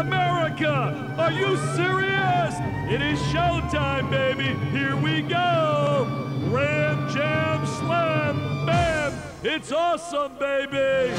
America, are you serious? It is showtime, baby. Here we go. Ram, jam, slam, bam. It's awesome, baby.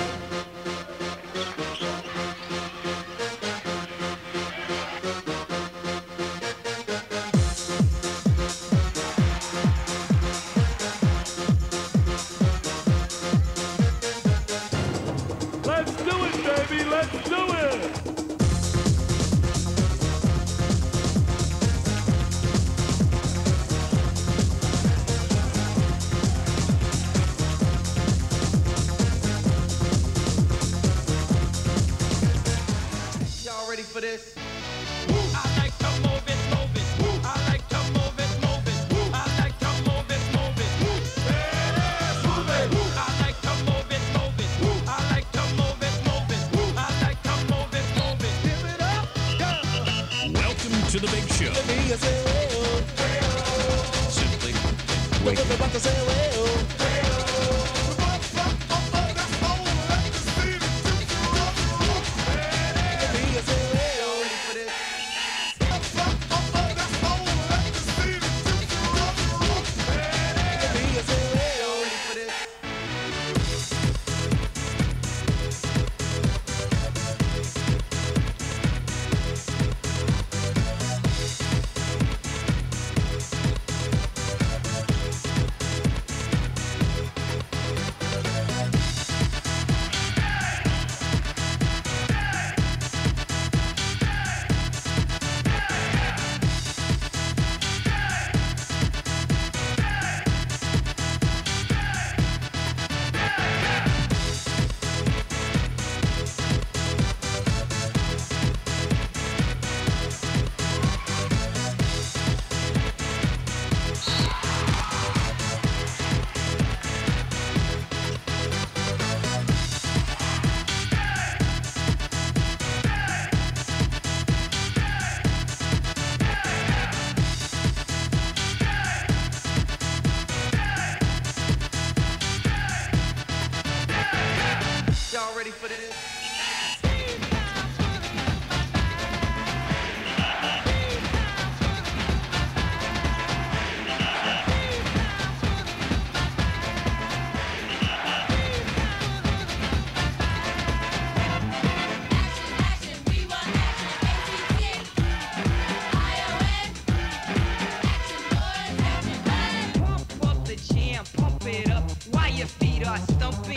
Wake up. start thumping.